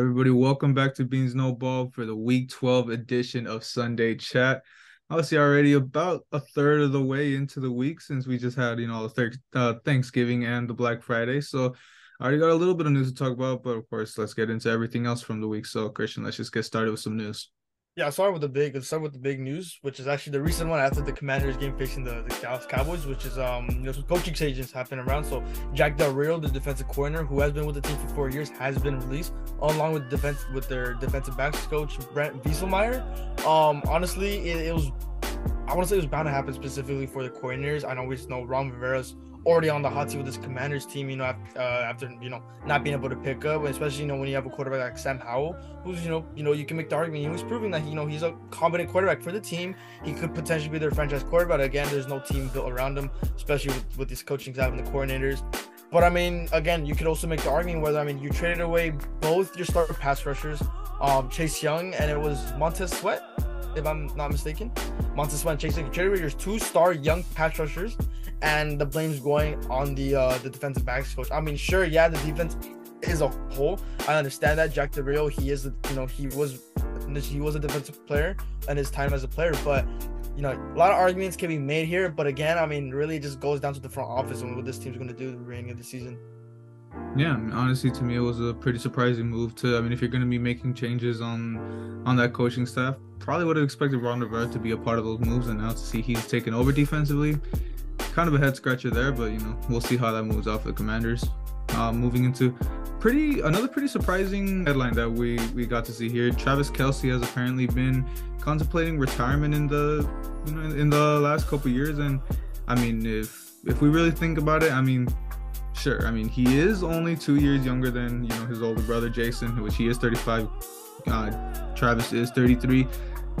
Everybody, welcome back to Beans Know Ball for the Week 12 edition of Sunday Chat. Obviously, already about a third of the way into the week since we just had, you know, the uh, Thanksgiving and the Black Friday. So, I already got a little bit of news to talk about, but of course, let's get into everything else from the week. So, Christian, let's just get started with some news. Yeah, I'll start with the big. Let's start with the big news, which is actually the recent one after the Commanders game facing the, the Dallas Cowboys, which is um you know some coaching changes happening around. So Jack Del Rio, the defensive coordinator, who has been with the team for four years, has been released along with defense with their defensive backs coach Brent Vieselmeyer. Um, honestly, it, it was I want to say it was bound to happen specifically for the coordinators. I know we just know Ron Rivera's already on the hot seat with this Commanders team. You know, after, uh, after you know not being able to pick up, especially you know when you have a quarterback like Sam Howell, who's you know you know you can make the argument. He was proving that you know he's a competent quarterback for the team. He could potentially be their franchise quarterback. Again, there's no team built around him, especially with, with these coaching staff and the coordinators. But I mean, again, you could also make the argument whether I mean you traded away both your starter pass rushers, um, Chase Young, and it was Montez Sweat if I'm not mistaken. Montez Sweat and Chase Young You traded away your two star young pass rushers and the blame's going on the uh the defensive backs coach. I mean, sure, yeah, the defense is a whole. I understand that Jack Del he is, you know, he was he was a defensive player and his time as a player, but you know, a lot of arguments can be made here. But again, I mean, really, it just goes down to the front office and what this team's going to do the remaining of the season. Yeah, I mean, honestly, to me, it was a pretty surprising move. To I mean, if you're going to be making changes on on that coaching staff, probably would have expected Ron Rivera to be a part of those moves, and now to see he's taken over defensively, kind of a head scratcher there, but you know, we'll see how that moves off the Commanders. Uh, moving into pretty another pretty surprising headline that we we got to see here. Travis Kelce has apparently been contemplating retirement in the you know in the last couple years, and I mean if if we really think about it, I mean sure, I mean he is only two years younger than you know his older brother Jason, which he is 35. Uh, Travis is 33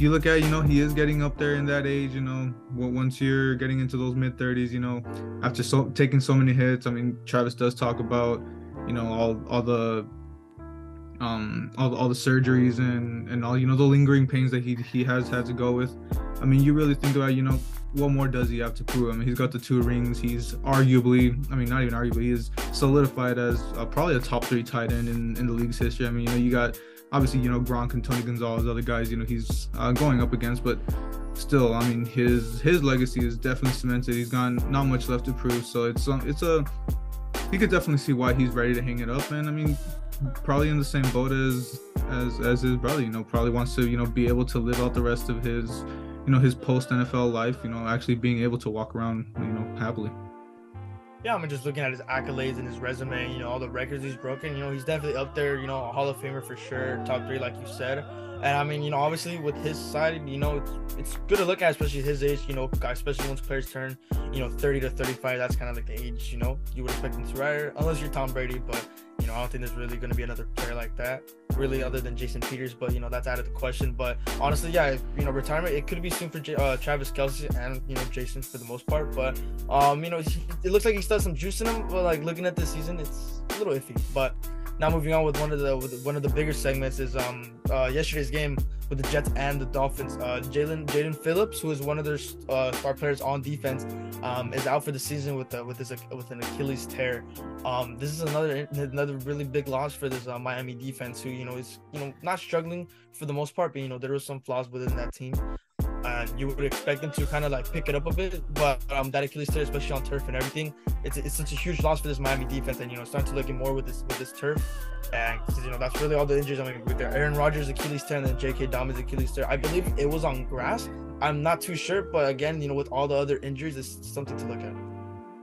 you look at, you know, he is getting up there in that age, you know, once you're getting into those mid 30s, you know, after so taking so many hits. I mean, Travis does talk about, you know, all all the um all, all the surgeries and and all you know the lingering pains that he he has had to go with. I mean you really think about you know what more does he have to prove? I mean he's got the two rings. He's arguably i mean not even arguably he is solidified as uh, probably a top three tight end in in the league's history. I mean you know you got obviously, you know, Gronk and Tony Gonzalez, other guys, you know, he's uh, going up against, but still, I mean, his his legacy is definitely cemented. He's got not much left to prove, so it's um, it's a you could definitely see why he's ready to hang it up. And I mean, probably in the same boat as as as his brother. You know, probably wants to you know be able to live out the rest of his you know his post NFL life. You know, actually being able to walk around you know happily yeah, I'm just looking at his accolades and his resume, you know, all the records he's broken. You know, he's definitely up there, you know, a Hall of Famer for sure, top three, like you said. And I mean, you know, obviously with his side, you know, it's, it's good to look at, especially his age, you know, especially once players turn, you know, 30 to 35. That's kind of like the age, you know, you would expect him to retire, unless you're Tom Brady. But, know, I don't think there's really going to be another player like that, really, other than Jason Peters. But, you know, that's out of the question. But honestly, yeah, you know, retirement, it could be soon for uh, Travis Kelce and, you know, Jason for the most part. But, um, you know, it looks like he still has some juice in him. But, like, looking at this season, it's a little iffy. But, now moving on with one of the one of the bigger segments is um uh, yesterday's game with the Jets and the Dolphins. Uh, Jalen Jaden Phillips, who is one of their uh, star players on defense, um, is out for the season with uh, with this with an Achilles tear. Um, this is another another really big loss for this uh, Miami defense, who you know is you know not struggling for the most part, but you know there were some flaws within that team and you would expect them to kind of like pick it up a bit. But um, that Achilles tear, especially on turf and everything, it's, it's such a huge loss for this Miami defense, and you know starting to look at more with this with this turf, and you know that's really all the injuries. I mean, with their Aaron Rodgers Achilles tear and then J.K. Dobbins Achilles tear, I believe it was on grass. I'm not too sure, but again, you know, with all the other injuries, it's something to look at.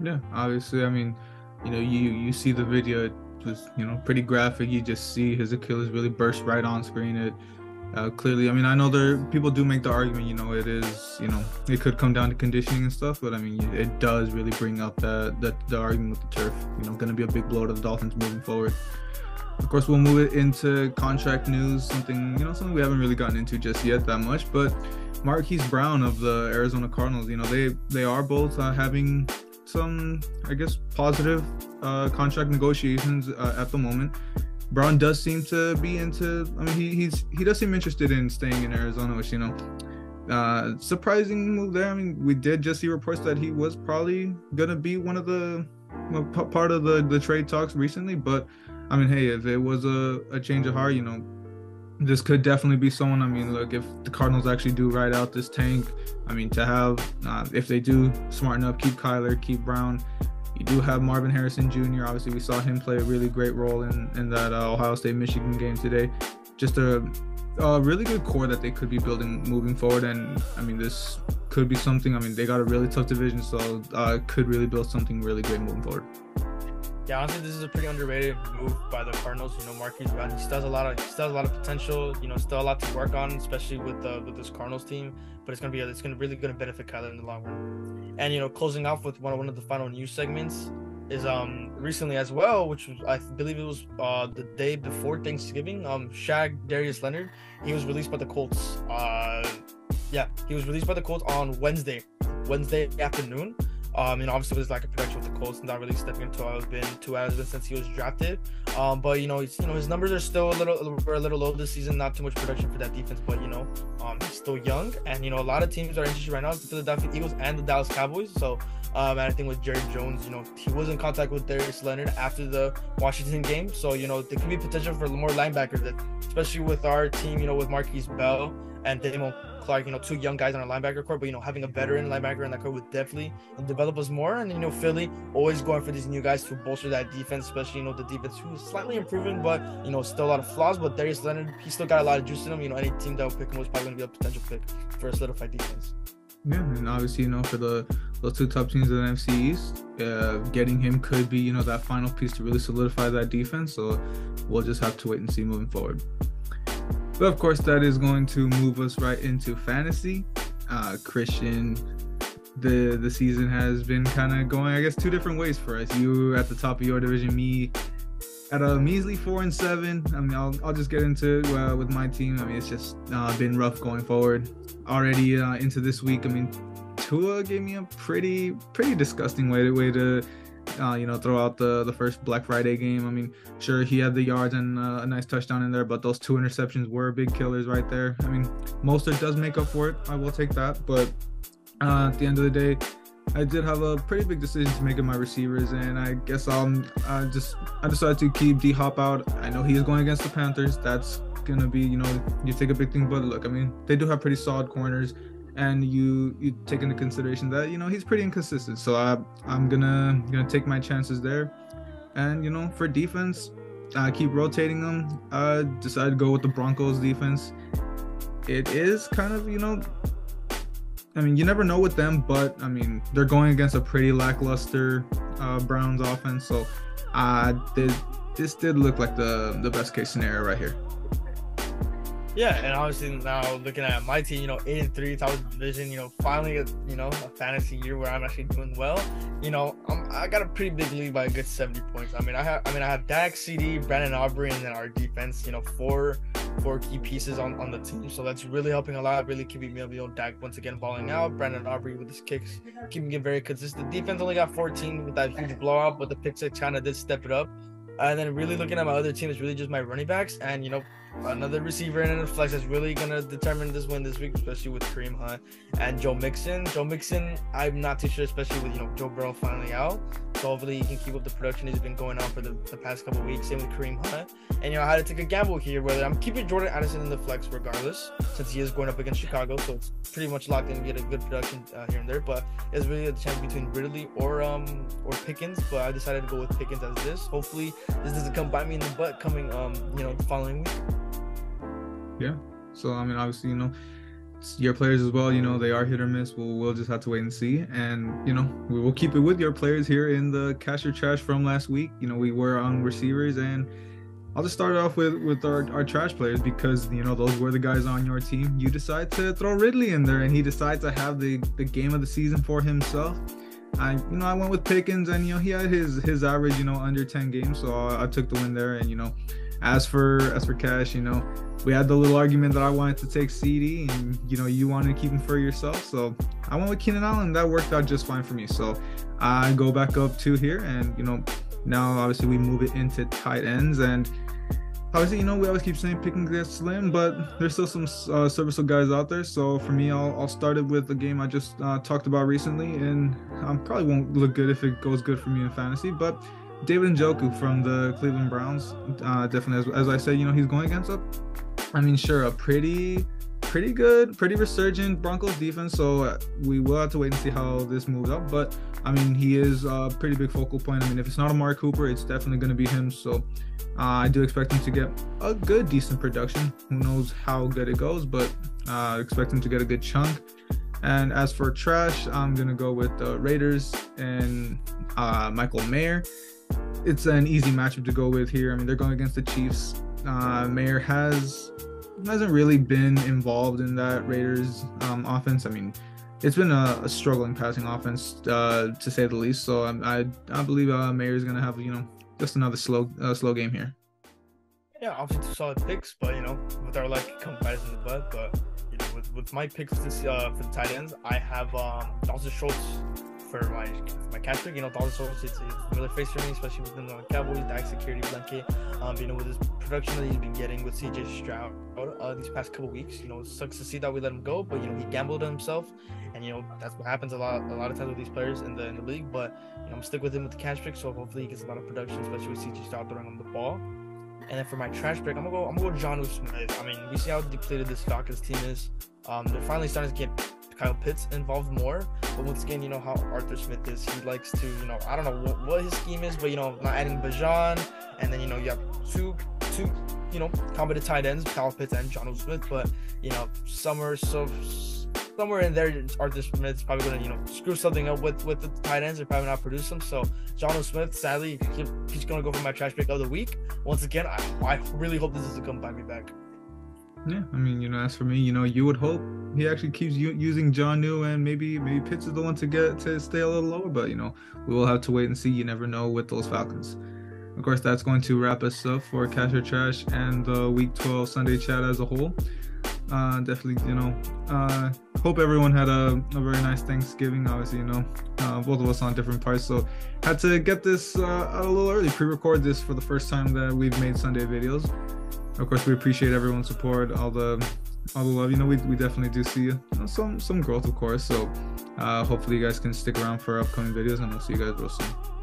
Yeah, obviously, I mean, you know, you you see the video. It was you know pretty graphic. You just see his Achilles really burst right on screen. It uh, clearly, I mean, I know there people do make the argument, you know, it is, you know, it could come down to conditioning and stuff, but I mean, it does really bring up that that the argument with the turf, you know, going to be a big blow to the Dolphins moving forward. Of course, we'll move it into contract news, something you know, something we haven't really gotten into just yet that much. But Marquise Brown of the Arizona Cardinals, you know, they they are both uh, having some, I guess, positive uh, contract negotiations uh, at the moment. Brown does seem to be into. I mean, he he's he does seem interested in staying in Arizona, which you know, uh, surprising move there. I mean, we did just see reports that he was probably gonna be one of the part of the the trade talks recently, but I mean, hey, if it was a, a change of heart, you know, this could definitely be someone. I mean, look, if the Cardinals actually do ride out this tank, I mean, to have, uh, if they do smarten up, keep Kyler, keep Brown, you do have Marvin Harrison Jr. Obviously, we saw him play a really great role in, in that uh, Ohio State Michigan game today. Just a, a really good core that they could be building moving forward. And I mean, this could be something. I mean, they got a really tough division, so uh, could really build something really great moving forward. Yeah, honestly, this is a pretty underrated move by the Cardinals. You know, Marquise Brown, he still has a lot of, he still has a lot of potential. You know, still a lot to work on, especially with the with this Cardinals team. But it's gonna be, it's gonna really gonna benefit Kyler in the long run. And you know, closing off with one one of the final news segments is um recently as well, which was I believe it was uh the day before Thanksgiving. Um, Shaq Darius Leonard, he was released by the Colts. Uh, yeah, he was released by the Colts on Wednesday, Wednesday afternoon. Um, you know, obviously with his lack of production with the Colts, not really stepping into how it's been two has been since he was drafted. Um, but you know, you know his numbers are still a little a little low this season. Not too much production for that defense, but you know, um, he's still young, and you know a lot of teams are interested right now. The Philadelphia Eagles and the Dallas Cowboys. So, um, and I think with Jerry Jones, you know, he was in contact with Darius Leonard after the Washington game. So you know, there could be potential for more linebackers, especially with our team. You know, with Markquese Bell and Damone Clark, you know, two young guys on our linebacker core, but you know, having a veteran linebacker in that core would definitely develop us more. And you know, Philly always going for these new guys to bolster that defense, especially you know the defense who is slightly improving, but you know, still a lot of flaws. But Darius Leonard, he still got a lot of juice in him. You know, any team that will pick him was probably gonna be a potential pick for a solidified defense. Yeah, and obviously, you know, for the those two top teams in the NFC East, uh, getting him could be, you know, that final piece to really solidify that defense. So we'll just have to wait and see moving forward. But of course, that is going to move us right into fantasy. Uh, Christian, the the season has been kind of going, I guess, two different ways for us. You at the top of your division, me at a measly four and seven. I mean, I'll, I'll just get into it uh, with my team. I mean, it's just uh, been rough going forward. Already uh, into this week, I mean, Tua gave me a pretty pretty disgusting way to way to uh, you know, throw out the the first Black Friday game. I mean, sure he had the yards and uh, a nice touchdown in there, but those two interceptions were big killers right there. I mean, Mostert does make up for it. I will take that, but uh, at the end of the day, I did have a pretty big decision to make in my receivers, and I guess I'll I just I decided to keep D Hop out. I know he is going against the Panthers. That's gonna be you know you take a big thing, but look, I mean they do have pretty solid corners and you you take into consideration that you know he's pretty inconsistent. So I I'm gonna gonna take my chances there, and you know for defense, I keep rotating them. I decided to go with the Broncos defense. It is kind of you know. I mean, you never know with them, but I mean, they're going against a pretty lackluster uh, Browns offense, so uh, did, this did look like the the best case scenario right here. Yeah, and obviously now looking at my team, you know, eight and three, top of division, you know, finally, a, you know, a fantasy year where I'm actually doing well. You know, I'm, I got a pretty big lead by a good 70 points. I mean, I have, I mean, I have Dak, CD, Brandon Aubrey, and then our defense. You know, four, four key pieces on, on the team. So that's really helping a lot. Really keeping me, you know, Dak once again balling out. Brandon Aubrey with his kicks, keeping it very consistent. Defense only got 14 with that huge blowout, but the pick six kind of did step it up. And then really looking at my other team is really just my running backs, and you know, another receiver and a flex that's really gonna determine this win this week, especially with Kareem Hunt and Joe Mixon. Joe Mixon, I'm not too sure, especially with you know Joe Burrow finally out. So hopefully he can keep up the production he's been going on for the, the past couple weeks. Same with Kareem Hunt. And you know, I had to take a gamble here whether I'm keeping Jordan Addison in the flex regardless, since he is going up against Chicago. So it's pretty much locked in to get a good production uh, here and there. But it's really a chance between Ridley or um or Pickens. But I decided to go with Pickens as this. Hopefully this doesn't come bite me in the butt coming um you know the following week. Yeah. So I mean, obviously, you know, your players as well. You know, they are hit or miss. We'll we'll just have to wait and see. And you know, we will keep it with your players here in the cash or trash from last week. You know, we were on receivers, and I'll just start off with with our, our trash players because you know those were the guys on your team. You decide to throw Ridley in there, and he decides to have the the game of the season for himself. I you know I went with Pickens, and you know he had his his average you know under 10 games, so I, I took the win there, and you know as for as for cash, you know, we had the little argument that I wanted to take CD and you know you wanted to keep him for yourself. So I went with Keenan Allen. And that worked out just fine for me. So I go back up to here and you know now obviously we move it into tight ends and obviously you know we always keep saying picking gets slim but there's still some uh, serviceable guys out there so for me I'll, I'll start it with a game I just uh, talked about recently and I um, probably won't look good if it goes good for me in fantasy but David Njoku from the Cleveland Browns, uh, definitely as, as I said, you know, he's going against a, I mean, sure, a pretty pretty good, pretty resurgent Broncos defense. So uh, we will have to wait and see how this moves up. But I mean, he is a pretty big focal point. I mean, if it's not Amari Cooper, it's definitely going to be him. So uh, I do expect him to get a good, decent production. Who knows how good it goes, but uh, expect him to get a good chunk. And as for trash, I'm gonna go with the Raiders and uh, Michael Mayer. It's an easy matchup to go with here. I mean, they're going against the Chiefs. Uh, Mayer has hasn't really been involved in that Raiders um, offense. I mean, it's been a, a struggling passing offense uh, to say the least. So um, I I believe uh, Mayer is gonna have you know just another slow uh, slow game here. Yeah, obviously two solid picks, but you know with our like compadres in the butt, but you know with, with my picks this uh, for the tight ends, I have um, Dalton Schultz for my my cash pick. You know, Dalton Schultz it's a familiar face for me, especially within the Cowboys, Dak security blanket. Um, you know, with his production that he's been getting with CJ Stroud uh, these past couple weeks. You know, sucks to see that we let him go, but you know he gambled on himself, and you know that's what happens a lot a lot of times with these players in the in the league. But you know, I'm stick with him with the cash pick, so hopefully he gets a lot of production, especially with CJ Stroud throwing on the ball. And then for my trash pick, I'm gonna go. I'm gonna go Jonnu Smith. I mean, we see how depleted this Falcons team is. Um, they're finally starting to get Kyle Pitts involved more. But once again, you know how Arthur Smith is. He likes to, you know, I don't know what, what his scheme is, but you know, not adding Bijan, and then you know you have two two you know competent tight ends, Kyle Pitts and Jonnu Smith. But you know, somewhere so somewhere in there, Arthur Smith's probably gonna you know screw something up with with the tight ends. They're probably not produce them. So Jonnu Smith, sadly, he, he's gonna go for my trash pick of the week. Once again, I, I really hope this doesn't come by me back. Yeah, I mean, you know, as for me, you know, you would hope he actually keeps u- using Jonnu and maybe maybe Pitts is the one to get to stay a little lower, but you know, we will have to wait and see. You never know with those Falcons. Of course, that's going to wrap us up for Cash or Trash and the Week 12 Sunday chat as a whole. Uh, definitely, you know, uh, hope everyone had a, a very nice Thanksgiving. Obviously, you know, uh, both of us on different parts, so had to get this uh, a little early, pre-record this for the first time that we've made Sunday videos of course we appreciate everyone's support all the all the love. You know we, we definitely do see you know, some some growth of course. So uh hopefully you guys can stick around for upcoming videos and i'll see you guys real soon